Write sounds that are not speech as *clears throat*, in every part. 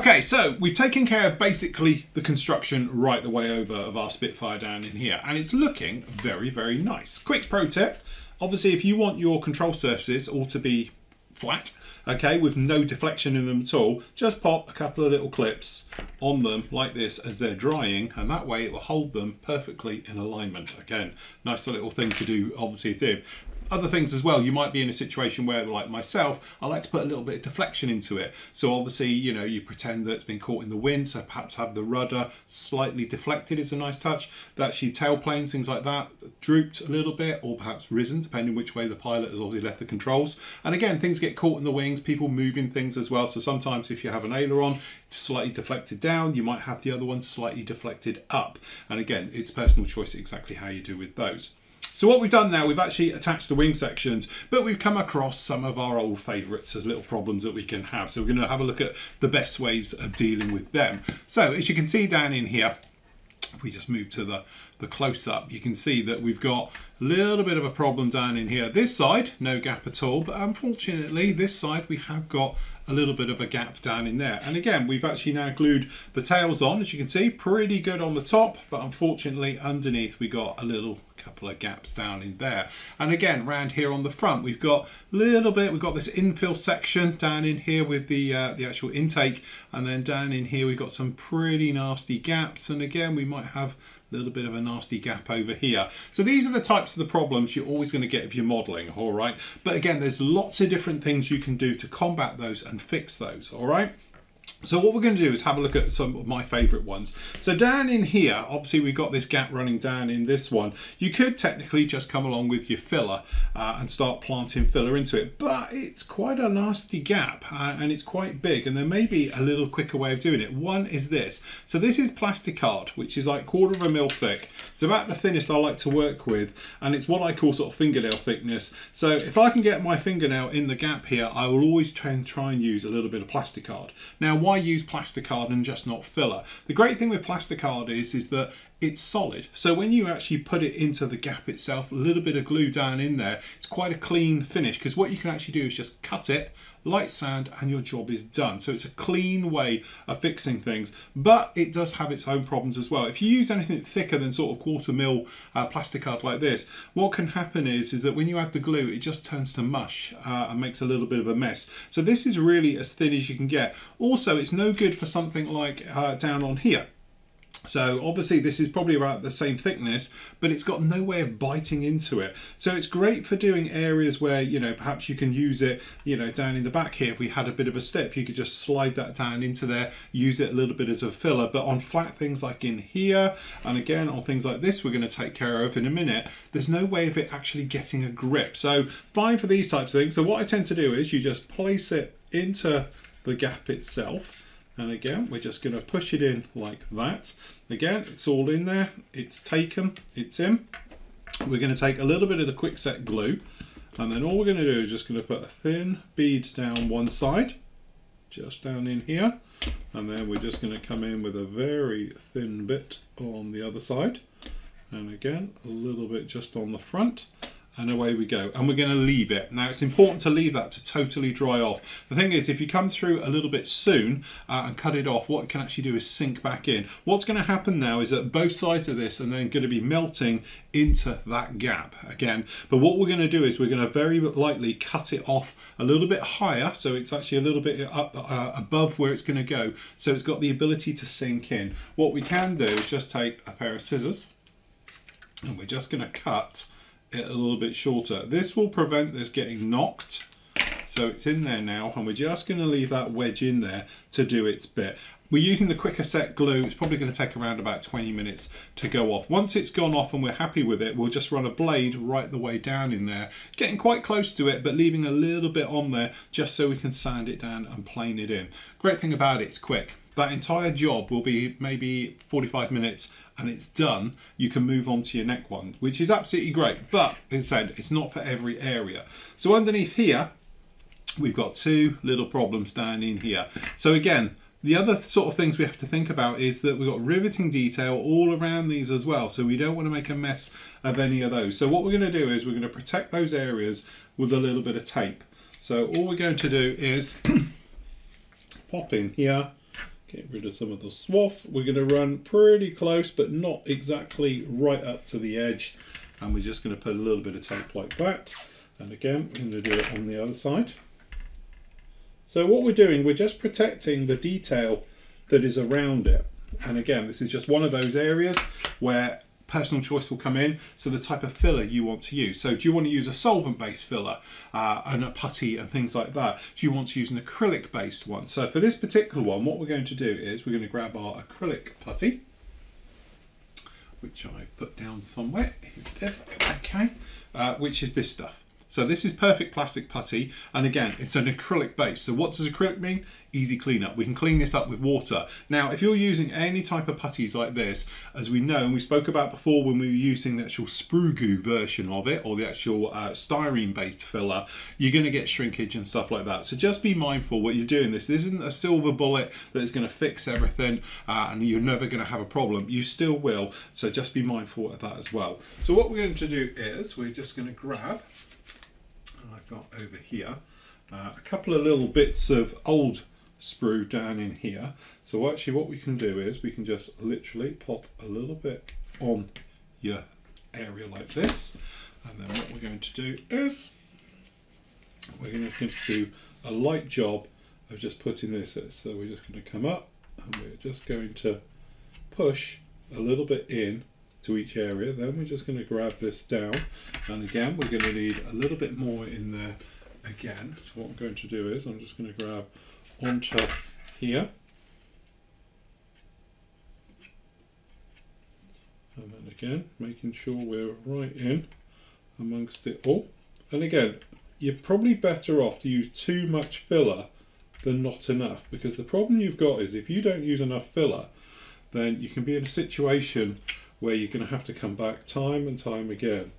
Okay, so we've taken care of basically the construction right the way over of our Spitfire down in here, and it's looking very, very nice. Quick pro tip, obviously if you want your control surfaces all to be flat, okay, with no deflection in them at all, just pop a couple of little clips on them like this as they're drying, and that way it will hold them perfectly in alignment. Again, nice little thing to do, obviously, if other things as well. You might be in a situation where, like myself, I like to put a little bit of deflection into it. So obviously, you know, you pretend that it's been caught in the wind, so perhaps have the rudder slightly deflected is a nice touch. That's your tailplanes, things like that, drooped a little bit, or perhaps risen, depending which way the pilot has obviously left the controls. And again, things get caught in the wings, people moving things as well. So sometimes if you have an aileron slightly deflected down, you might have the other one slightly deflected up. And again, it's personal choice exactly how you do with those. So what we've done now, we've actually attached the wing sections, but we've come across some of our old favourites as little problems that we can have. So we're going to have a look at the best ways of dealing with them. So as you can see down in here, if we just move to the, the close-up, you can see that we've got a little bit of a problem down in here. This side, no gap at all, but unfortunately this side we have got a little bit of a gap down in there. And again, we've actually now glued the tails on, as you can see, pretty good on the top, but unfortunately underneath we got a little couple of gaps down in there. And again, round here on the front, we've got a little bit, we've got this infill section down in here with the, uh, the actual intake. And then down in here, we've got some pretty nasty gaps. And again, we might have little bit of a nasty gap over here. So these are the types of the problems you're always going to get if you're modeling, all right? But again, there's lots of different things you can do to combat those and fix those, all right? So what we're going to do is have a look at some of my favourite ones. So down in here, obviously we've got this gap running down in this one. You could technically just come along with your filler uh, and start planting filler into it, but it's quite a nasty gap uh, and it's quite big and there may be a little quicker way of doing it. One is this. So this is plastic Plasticard, which is like quarter of a mil thick. It's about the thinnest I like to work with and it's what I call sort of fingernail thickness. So if I can get my fingernail in the gap here, I will always try and, try and use a little bit of plastic Plasticard. Now, why use Plasticard and just not filler? The great thing with Plasticard is, is that it's solid. So when you actually put it into the gap itself, a little bit of glue down in there, it's quite a clean finish because what you can actually do is just cut it, light sand, and your job is done. So it's a clean way of fixing things, but it does have its own problems as well. If you use anything thicker than sort of quarter mil uh, Plasticard like this, what can happen is, is that when you add the glue, it just turns to mush uh, and makes a little bit of a mess. So this is really as thin as you can get. Also, it's no good for something like uh, down on here. So obviously this is probably about the same thickness, but it's got no way of biting into it. So it's great for doing areas where, you know, perhaps you can use it, you know, down in the back here. If we had a bit of a step, you could just slide that down into there, use it a little bit as a filler. But on flat things like in here, and again on things like this we're going to take care of in a minute, there's no way of it actually getting a grip. So fine for these types of things. So what I tend to do is you just place it into the gap itself and again we're just going to push it in like that. Again it's all in there. It's taken it's in. We're going to take a little bit of the quick set glue. And then all we're going to do is just going to put a thin bead down one side just down in here. And then we're just going to come in with a very thin bit on the other side. And again a little bit just on the front and away we go. And we're going to leave it. Now it's important to leave that to totally dry off. The thing is, if you come through a little bit soon uh, and cut it off, what it can actually do is sink back in. What's going to happen now is that both sides of this are then going to be melting into that gap again. But what we're going to do is we're going to very lightly cut it off a little bit higher. So it's actually a little bit up uh, above where it's going to go. So it's got the ability to sink in. What we can do is just take a pair of scissors and we're just going to cut it a little bit shorter. This will prevent this getting knocked. So it's in there now and we're just going to leave that wedge in there to do its bit. We're using the quicker set glue. It's probably going to take around about 20 minutes to go off. Once it's gone off and we're happy with it, we'll just run a blade right the way down in there, getting quite close to it, but leaving a little bit on there just so we can sand it down and plane it in. Great thing about it, it's quick. That entire job will be maybe 45 minutes and it's done, you can move on to your neck one, which is absolutely great. But as said, it's not for every area. So underneath here, we've got two little problems down in here. So again, the other sort of things we have to think about is that we've got riveting detail all around these as well. So we don't want to make a mess of any of those. So what we're going to do is we're going to protect those areas with a little bit of tape. So all we're going to do is *clears throat* pop in here Get rid of some of the swath. We're going to run pretty close, but not exactly right up to the edge. And we're just going to put a little bit of tape like that. And again, we're going to do it on the other side. So what we're doing, we're just protecting the detail that is around it. And again, this is just one of those areas where personal choice will come in. So the type of filler you want to use. So do you want to use a solvent-based filler uh, and a putty and things like that? Do you want to use an acrylic-based one? So for this particular one, what we're going to do is we're going to grab our acrylic putty, which I've put down somewhere. Here it is. Okay, uh, which is this stuff. So this is perfect plastic putty, and again, it's an acrylic base. So what does acrylic mean? Easy cleanup. We can clean this up with water. Now, if you're using any type of putties like this, as we know, and we spoke about before when we were using the actual sprue goo version of it, or the actual uh, styrene-based filler, you're gonna get shrinkage and stuff like that. So just be mindful what you're doing. This, isn't a silver bullet that is gonna fix everything, uh, and you're never gonna have a problem. You still will, so just be mindful of that as well. So what we're going to do is, we're just gonna grab got over here uh, a couple of little bits of old sprue down in here. So actually what we can do is we can just literally pop a little bit on your area like this. And then what we're going to do is we're going to do a light job of just putting this in. So we're just going to come up and we're just going to push a little bit in to each area. Then we're just going to grab this down. And again, we're going to need a little bit more in there again. So what I'm going to do is I'm just going to grab on top here. And then again, making sure we're right in amongst it all. And again, you're probably better off to use too much filler than not enough because the problem you've got is if you don't use enough filler then you can be in a situation where you're going to have to come back time and time again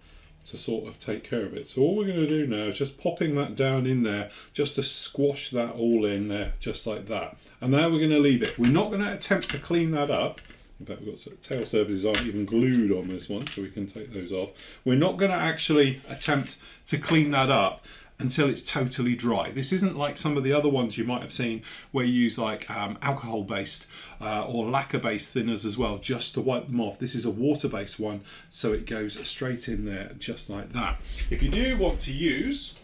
to sort of take care of it. So all we're going to do now is just popping that down in there just to squash that all in there just like that. And now we're going to leave it. We're not going to attempt to clean that up. In fact, we've got tail surfaces aren't even glued on this one, so we can take those off. We're not going to actually attempt to clean that up until it's totally dry. This isn't like some of the other ones you might have seen where you use like um, alcohol based uh, or lacquer based thinners as well just to wipe them off. This is a water based one so it goes straight in there just like that. If you do want to use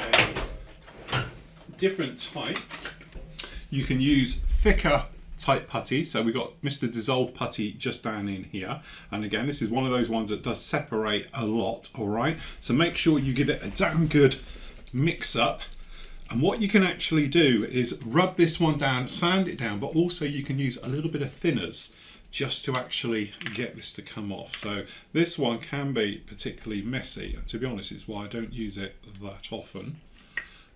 a different type you can use thicker type putty. So we've got Mr. Dissolved putty just down in here. And again, this is one of those ones that does separate a lot, all right? So make sure you give it a damn good mix up. And what you can actually do is rub this one down, sand it down, but also you can use a little bit of thinners just to actually get this to come off. So this one can be particularly messy. And to be honest, it's why I don't use it that often.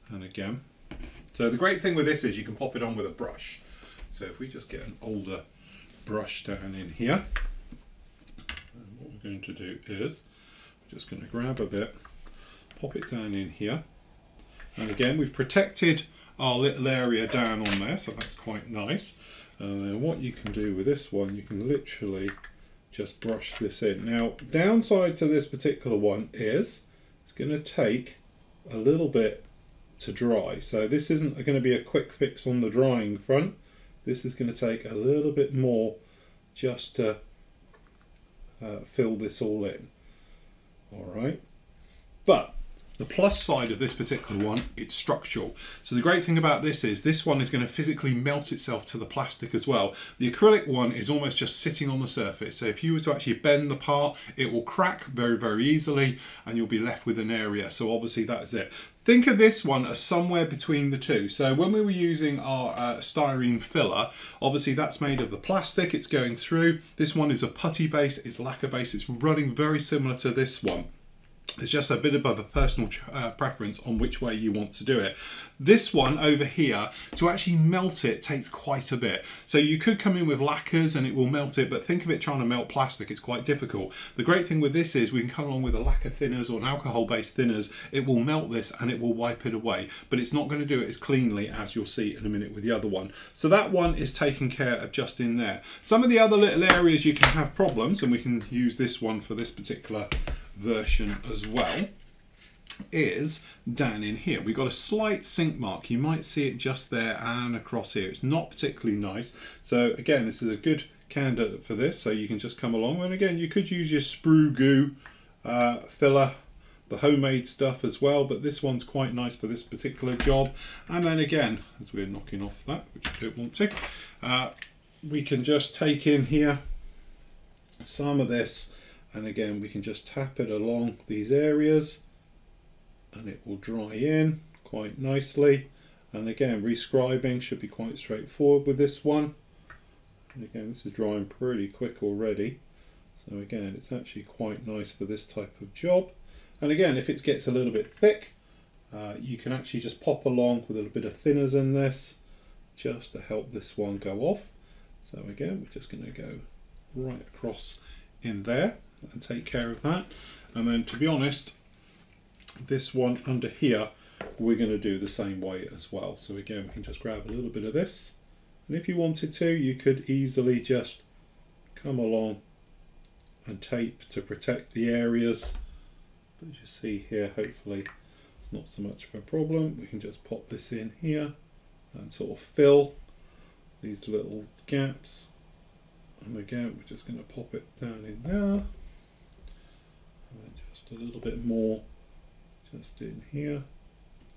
And again, so the great thing with this is you can pop it on with a brush. So if we just get an older brush down in here, what we're going to do is we're just going to grab a bit, pop it down in here. And again, we've protected our little area down on there, so that's quite nice. Uh, and then what you can do with this one, you can literally just brush this in. Now, downside to this particular one is it's going to take a little bit to dry. So this isn't going to be a quick fix on the drying front. This is going to take a little bit more just to uh, fill this all in. All right. But the plus side of this particular one, it's structural. So the great thing about this is this one is going to physically melt itself to the plastic as well. The acrylic one is almost just sitting on the surface. So if you were to actually bend the part, it will crack very, very easily and you'll be left with an area. So obviously that's it. Think of this one as somewhere between the two. So when we were using our uh, styrene filler, obviously that's made of the plastic, it's going through. This one is a putty base, it's lacquer base, it's running very similar to this one. It's just a bit above a personal uh, preference on which way you want to do it. This one over here, to actually melt it takes quite a bit. So you could come in with lacquers and it will melt it, but think of it trying to melt plastic, it's quite difficult. The great thing with this is we can come along with a lacquer thinners or an alcohol-based thinners, it will melt this and it will wipe it away, but it's not going to do it as cleanly as you'll see in a minute with the other one. So that one is taken care of just in there. Some of the other little areas you can have problems, and we can use this one for this particular version as well is down in here. We've got a slight sink mark. You might see it just there and across here. It's not particularly nice. So again, this is a good candidate for this. So you can just come along. And again, you could use your sprue goo uh, filler the homemade stuff as well but this one's quite nice for this particular job and then again as we're knocking off that which I don't want to uh, we can just take in here some of this and again we can just tap it along these areas and it will dry in quite nicely. And again rescribing should be quite straightforward with this one. And again this is drying pretty quick already. So again it's actually quite nice for this type of job. And again if it gets a little bit thick uh, you can actually just pop along with a little bit of thinners in this just to help this one go off. So again we're just going to go right across in there and take care of that. And then to be honest this one under here we're going to do the same way as well. So again we can just grab a little bit of this. And if you wanted to you could easily just come along and tape to protect the areas. But as you see here hopefully it's not so much of a problem. We can just pop this in here and sort of fill these little gaps. And again we're just going to pop it down in there just a little bit more just in here.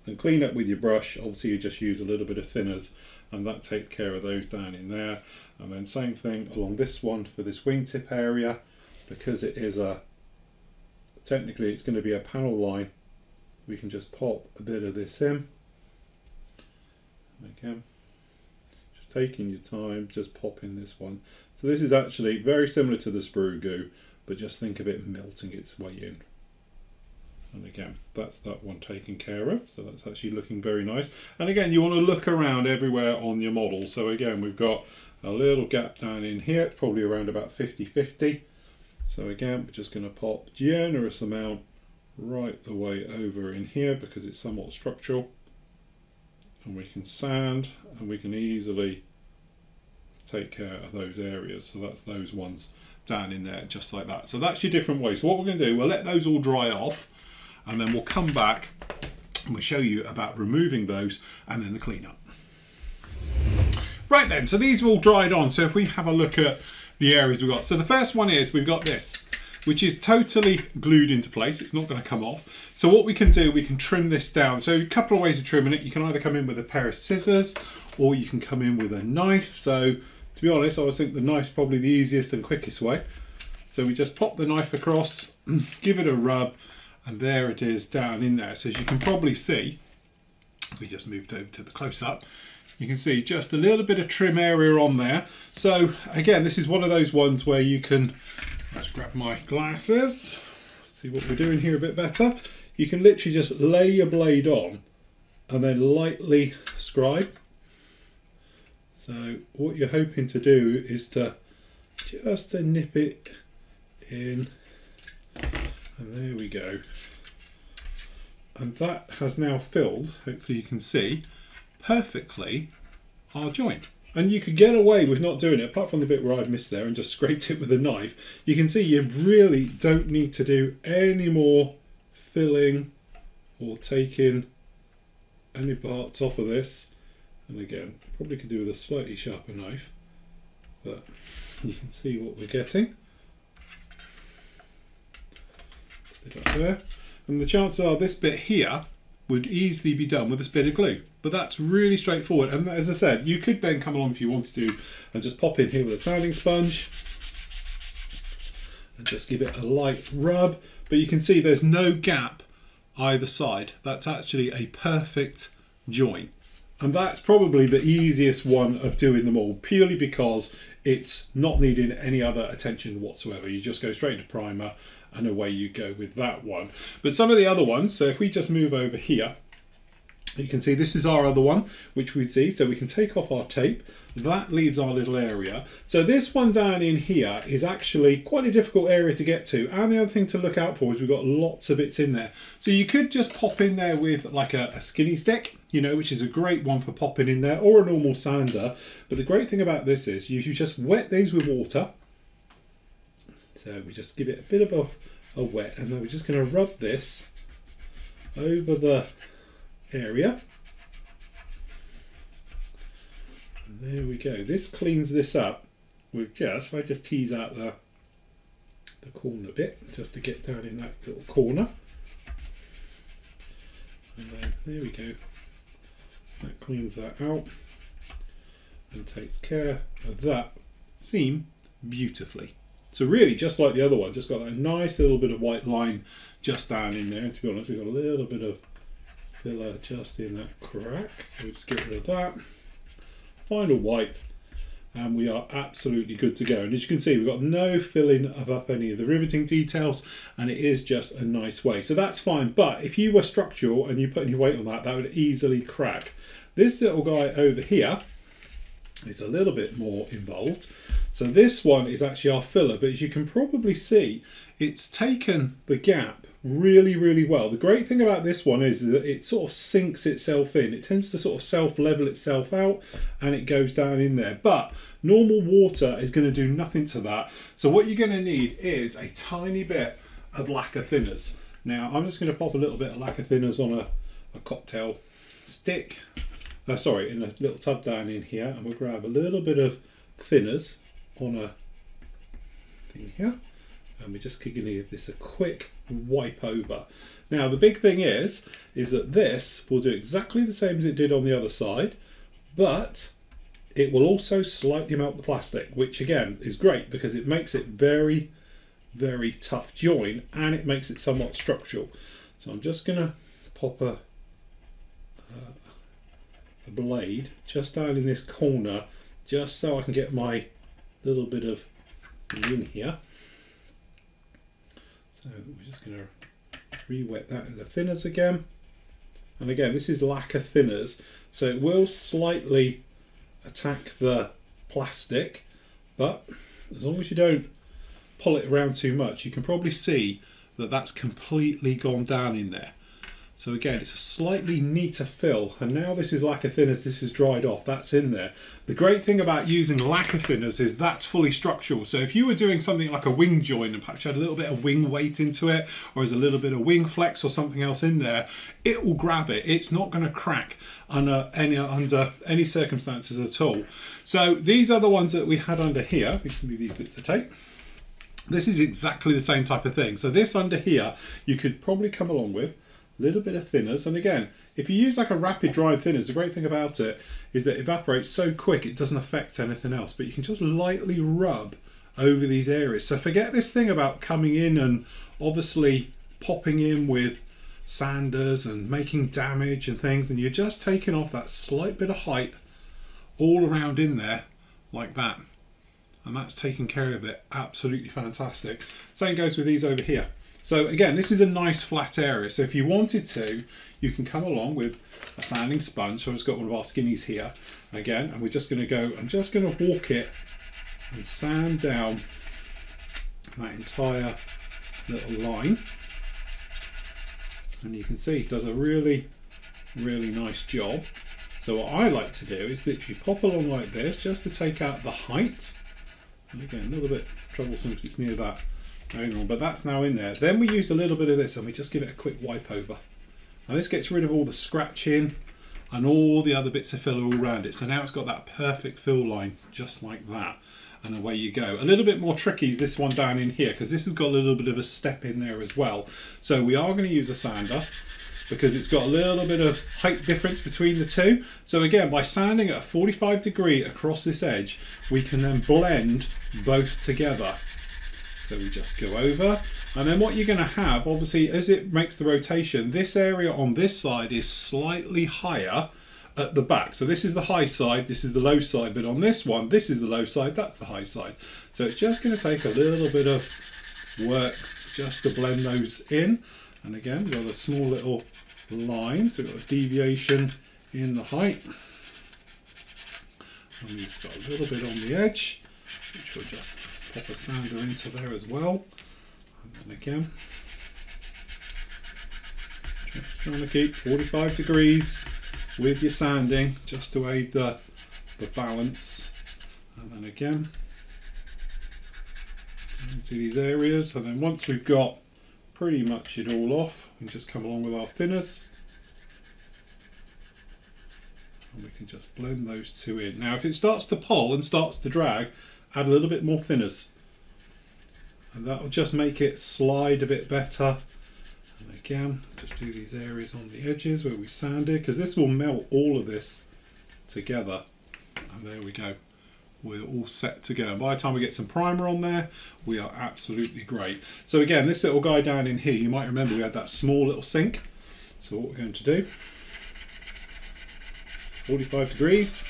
And clean up with your brush. Obviously you just use a little bit of thinners and that takes care of those down in there. And then same thing along this one for this wingtip area. Because it is a technically it's going to be a panel line we can just pop a bit of this in. Again just taking your time just pop in this one. So this is actually very similar to the sprue goo but just think of it melting its way in. And again that's that one taken care of so that's actually looking very nice. And again you want to look around everywhere on your model. So again we've got a little gap down in here probably around about 50 50 so again, we're just going to pop generous amount right the way over in here because it's somewhat structural. And we can sand and we can easily take care of those areas. So that's those ones down in there just like that. So that's your different ways. So what we're going to do, we'll let those all dry off and then we'll come back and we'll show you about removing those and then the cleanup. Right then, so these are all dried on. So if we have a look at the areas we've got. So the first one is we've got this, which is totally glued into place. It's not going to come off. So what we can do, we can trim this down. So a couple of ways of trimming it. You can either come in with a pair of scissors or you can come in with a knife. So to be honest, I always think the knife's probably the easiest and quickest way. So we just pop the knife across, *clears throat* give it a rub, and there it is down in there. So as you can probably see, we just moved over to the close-up, you can see just a little bit of trim area on there. So again, this is one of those ones where you can, let's grab my glasses, see what we're doing here a bit better. You can literally just lay your blade on and then lightly scribe. So what you're hoping to do is to just to nip it in and there we go. And that has now filled, hopefully you can see, perfectly our joint. And you could get away with not doing it, apart from the bit where I've missed there and just *laughs* scraped it with a knife. You can see you really don't need to do any more filling or taking any parts off of this. And again, probably could do with a slightly sharper knife, but you can see what we're getting. Bit up there. And the chances are this bit here would easily be done with this bit of glue. But that's really straightforward. And as I said, you could then come along if you wanted to and just pop in here with a sanding sponge and just give it a light rub. But you can see there's no gap either side. That's actually a perfect joint. And that's probably the easiest one of doing them all, purely because it's not needing any other attention whatsoever. You just go straight to primer and away you go with that one. But some of the other ones, so if we just move over here, you can see this is our other one, which we see. So we can take off our tape. That leaves our little area. So this one down in here is actually quite a difficult area to get to. And the other thing to look out for is we've got lots of bits in there. So you could just pop in there with like a, a skinny stick, you know, which is a great one for popping in there or a normal sander. But the great thing about this is you, you just wet these with water so we just give it a bit of a, a wet and then we're just going to rub this over the area. There we go. This cleans this up with just, I just tease out the, the corner bit, just to get down in that little corner. And then there we go. That cleans that out and takes care of that seam beautifully. So really, just like the other one, just got that nice little bit of white line just down in there. And to be honest, we've got a little bit of filler just in that crack. So we'll just get rid of that. Final wipe, and we are absolutely good to go. And as you can see, we've got no filling of up any of the riveting details, and it is just a nice way. So that's fine. But if you were structural and you put any weight on that, that would easily crack. This little guy over here is a little bit more involved. So this one is actually our filler, but as you can probably see, it's taken the gap really, really well. The great thing about this one is that it sort of sinks itself in. It tends to sort of self-level itself out and it goes down in there. But normal water is going to do nothing to that. So what you're going to need is a tiny bit of lacquer thinners. Now I'm just going to pop a little bit of lacquer thinners on a, a cocktail stick uh, sorry, in a little tub down in here, and we'll grab a little bit of thinners on a thing here, and we're just going to give this a quick wipe over. Now the big thing is, is that this will do exactly the same as it did on the other side, but it will also slightly melt the plastic, which again is great because it makes it very, very tough join and it makes it somewhat structural. So I'm just to pop uh, a blade just down in this corner just so I can get my little bit of in here. So we're just going to re-wet that in the thinners again. And again, this is lacquer thinners, so it will slightly attack the plastic, but as long as you don't pull it around too much, you can probably see that that's completely gone down in there. So again, it's a slightly neater fill. And now this is lacquer thinners, this is dried off, that's in there. The great thing about using lacquer thinners is that's fully structural. So if you were doing something like a wing join and perhaps you had a little bit of wing weight into it, or there's a little bit of wing flex or something else in there, it will grab it. It's not gonna crack under any, under any circumstances at all. So these are the ones that we had under here. We can move these bits of tape. This is exactly the same type of thing. So this under here, you could probably come along with little bit of thinners. And again, if you use like a rapid dry thinners, the great thing about it is that it evaporates so quick it doesn't affect anything else, but you can just lightly rub over these areas. So forget this thing about coming in and obviously popping in with sanders and making damage and things, and you're just taking off that slight bit of height all around in there like that. And that's taking care of it absolutely fantastic. Same goes with these over here. So again, this is a nice flat area. So if you wanted to, you can come along with a sanding sponge. So I've got one of our skinnies here again, and we're just going to go, I'm just going to walk it and sand down that entire little line. And you can see it does a really, really nice job. So what I like to do is literally pop along like this just to take out the height. And again, a little bit troublesome because it's near that On, but that's now in there. Then we use a little bit of this and we just give it a quick wipe over. Now this gets rid of all the scratching and all the other bits of filler all around it. So now it's got that perfect fill line, just like that. And away you go. A little bit more tricky is this one down in here, because this has got a little bit of a step in there as well. So we are going to use a sander because it's got a little bit of height difference between the two. So again, by sanding at a 45 degree across this edge, we can then blend both together. So we just go over. And then what you're going to have, obviously, as it makes the rotation, this area on this side is slightly higher at the back. So this is the high side, this is the low side, but on this one, this is the low side, that's the high side. So it's just going to take a little bit of work just to blend those in. And again, we've got a small little line, so we've got a deviation in the height. And we've got a little bit on the edge, which we'll just pop a sander into there as well. And then again, just trying to keep 45 degrees with your sanding just to aid the, the balance. And then again, into these areas. And then once we've got pretty much it all off. We can just come along with our thinners. And we can just blend those two in. Now if it starts to pull and starts to drag, add a little bit more thinners. And that will just make it slide a bit better. And again, just do these areas on the edges where we sanded, because this will melt all of this together. And there we go. We're all set to go. And by the time we get some primer on there, we are absolutely great. So again, this little guy down in here, you might remember we had that small little sink. So what we're going to do 45 degrees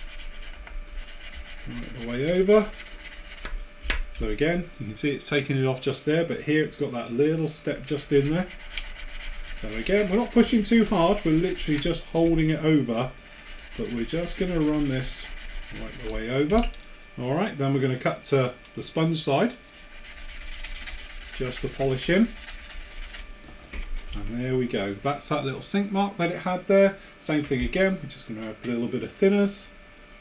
right the way over so again you can see it's taking it off just there but here it's got that little step just in there so again we're not pushing too hard we're literally just holding it over but we're just going to run this right the way over all right then we're going to cut to the sponge side just to polish in and there we go. That's that little sink mark that it had there. Same thing again. We're just going to add a little bit of thinners.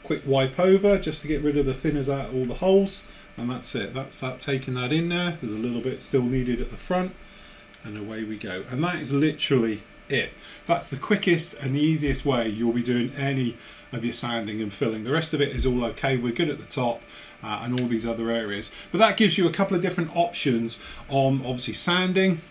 Quick wipe over just to get rid of the thinners out of all the holes. And that's it. That's that taking that in there. There's a little bit still needed at the front. And away we go. And that is literally it. That's the quickest and the easiest way you'll be doing any of your sanding and filling. The rest of it is all okay. We're good at the top uh, and all these other areas. But that gives you a couple of different options on obviously sanding,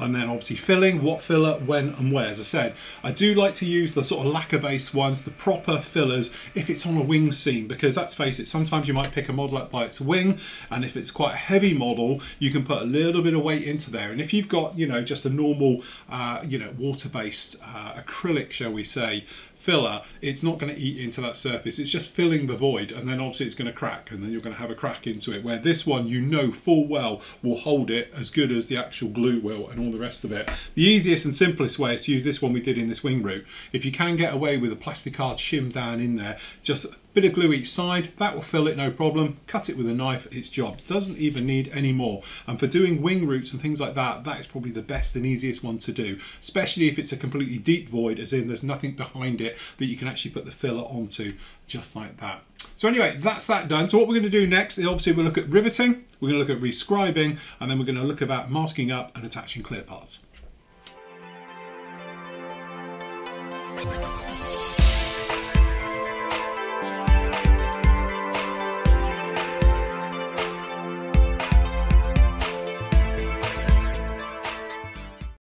and then obviously filling, what filler, when and where. As I said, I do like to use the sort of lacquer based ones, the proper fillers, if it's on a wing seam, because let's face it, sometimes you might pick a model up by its wing, and if it's quite a heavy model, you can put a little bit of weight into there. And if you've got, you know, just a normal, uh, you know, water based uh, acrylic, shall we say, filler, it's not going to eat into that surface. It's just filling the void, and then obviously it's going to crack, and then you're going to have a crack into it. Where this one, you know full well, will hold it as good as the actual glue will, and all the rest of it. The easiest and simplest way is to use this one we did in this wing root. If you can get away with a plastic card shim down in there, just Bit of glue each side, that will fill it no problem. Cut it with a knife, it's job. Doesn't even need any more. And for doing wing roots and things like that, that is probably the best and easiest one to do, especially if it's a completely deep void, as in there's nothing behind it that you can actually put the filler onto just like that. So anyway, that's that done. So what we're going to do next is obviously we'll look at riveting, we're going to look at rescribing, and then we're going to look about masking up and attaching clear parts.